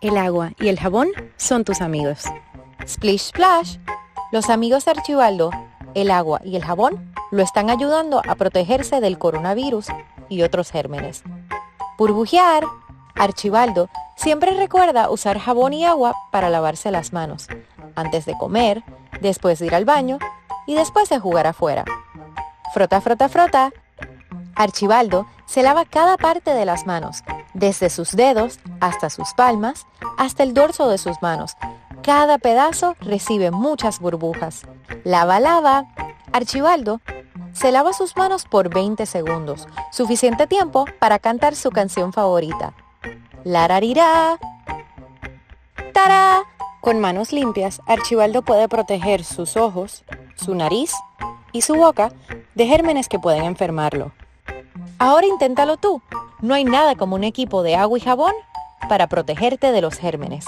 El agua y el jabón son tus amigos. Splish Splash. Los amigos de Archibaldo, el agua y el jabón lo están ayudando a protegerse del coronavirus y otros gérmenes. Burbujear. Archibaldo siempre recuerda usar jabón y agua para lavarse las manos, antes de comer, después de ir al baño y después de jugar afuera. Frota, frota, frota. Archibaldo se lava cada parte de las manos, desde sus dedos hasta sus palmas, hasta el dorso de sus manos. Cada pedazo recibe muchas burbujas. Lava, lava. Archibaldo se lava sus manos por 20 segundos, suficiente tiempo para cantar su canción favorita. Lararirá. ¡Tará! Con manos limpias, Archibaldo puede proteger sus ojos, su nariz y su boca de gérmenes que pueden enfermarlo. Ahora inténtalo tú. No hay nada como un equipo de agua y jabón para protegerte de los gérmenes.